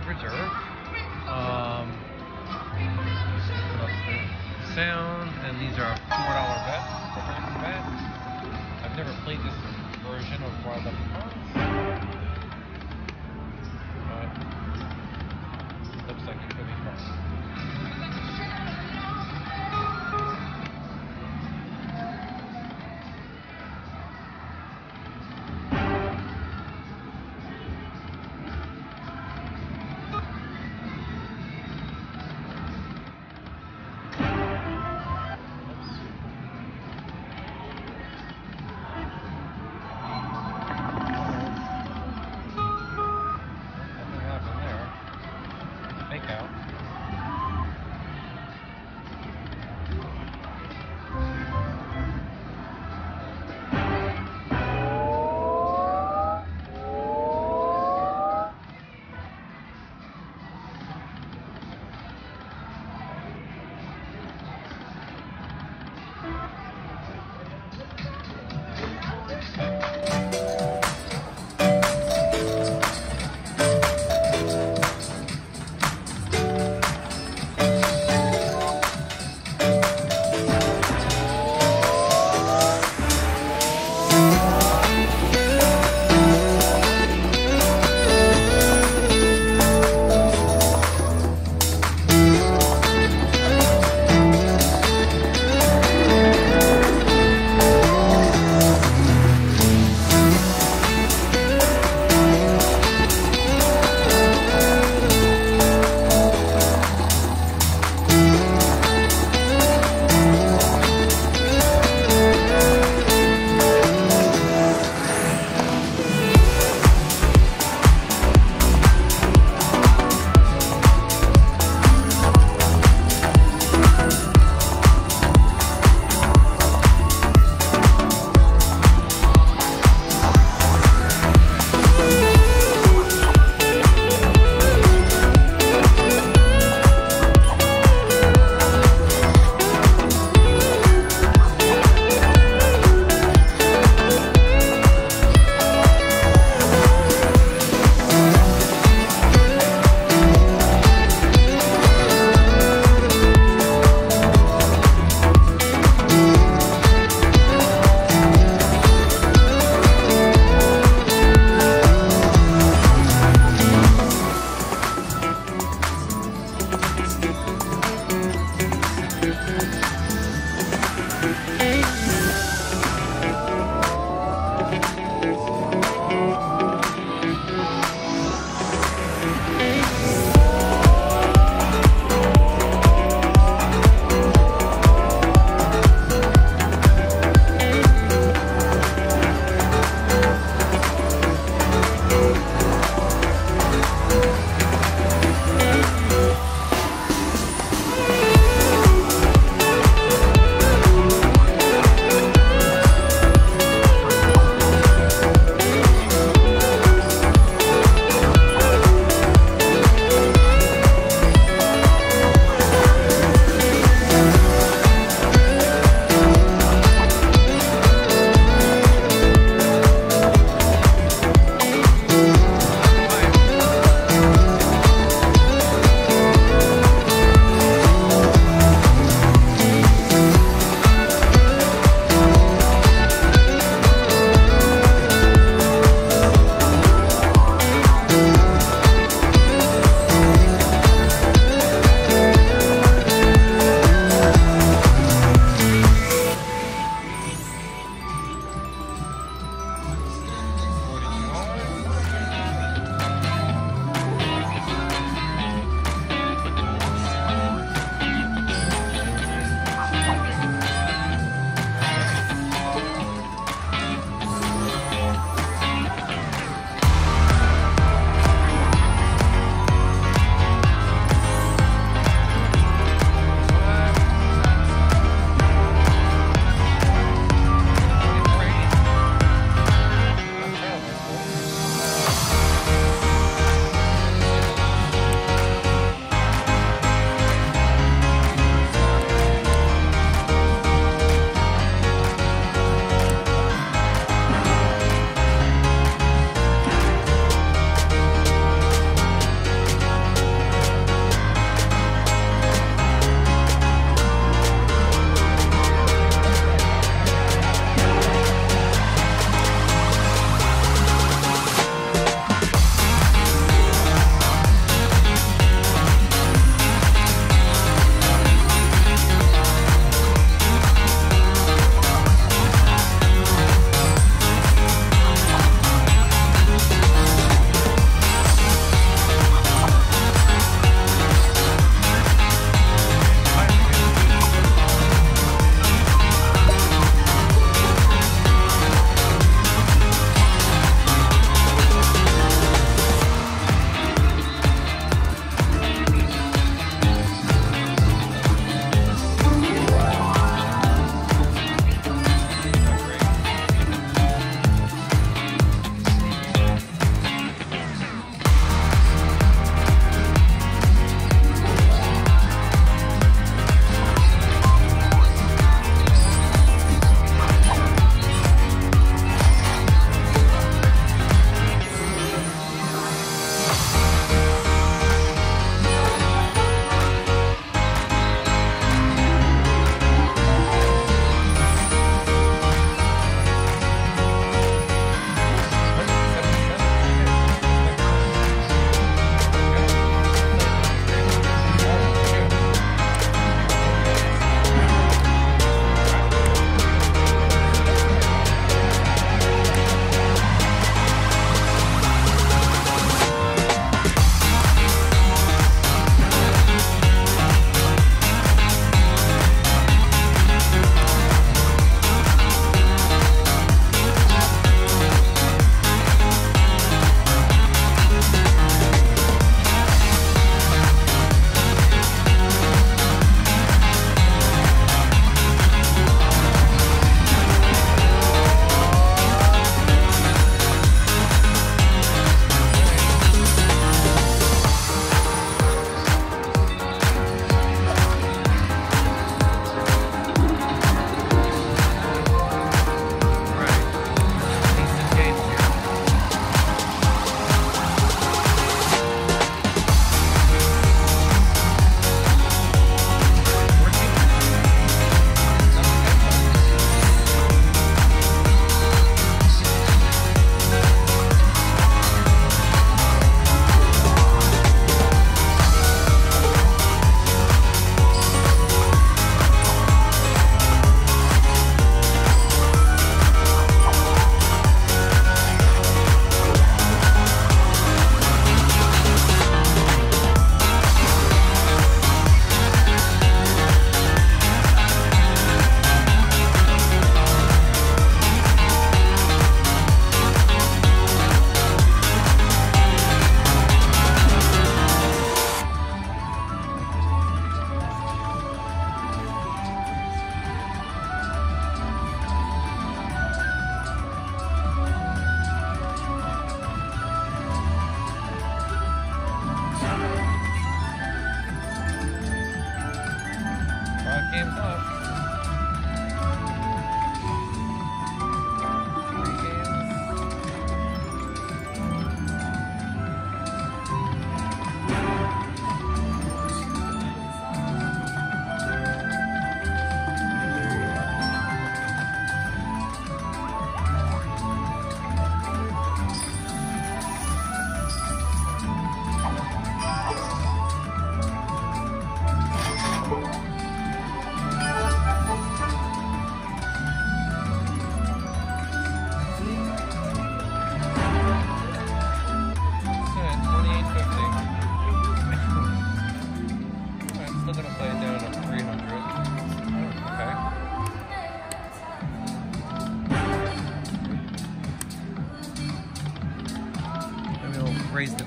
Gold Reserve. Um? Sound, and these are four dollar bets, random bets. I've never played this version of Wild Leprechauns,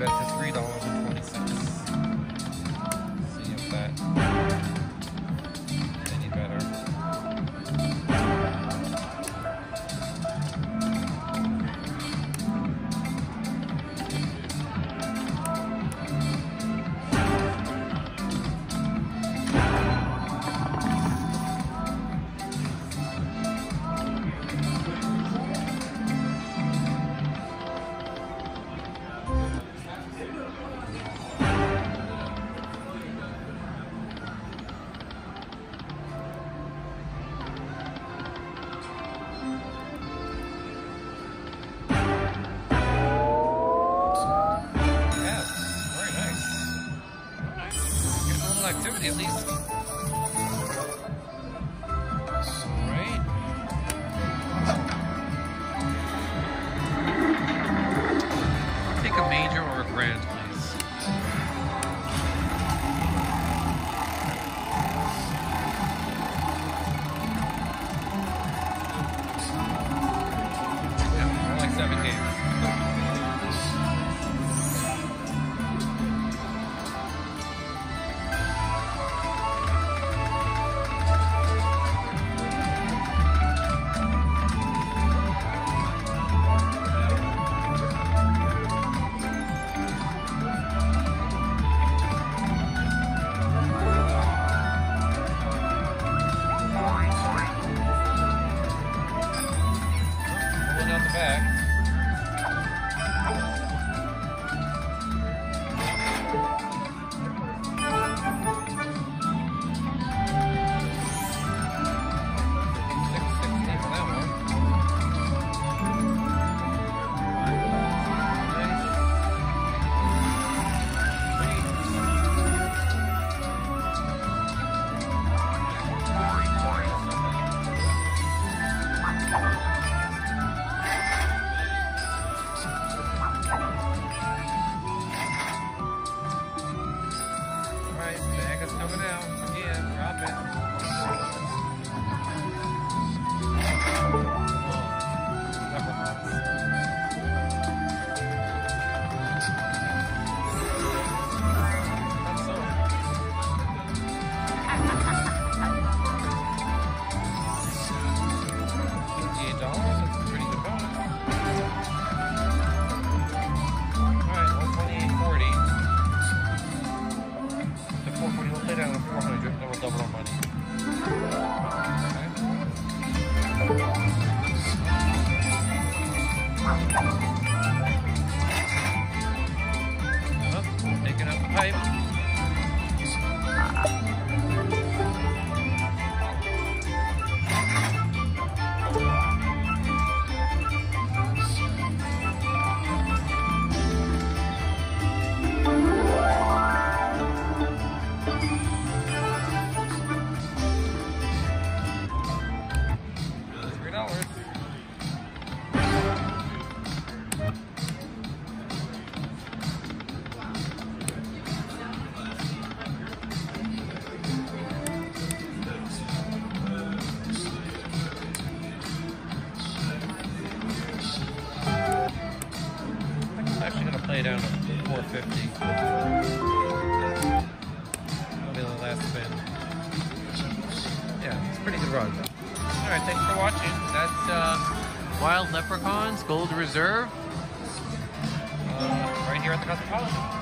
bet $3. That'll be the last. Yeah, pretty good run. Alright, thanks for watching. That's uh, Wild Leprechauns Gold Reserve uh, right here at the Cosmopolitan.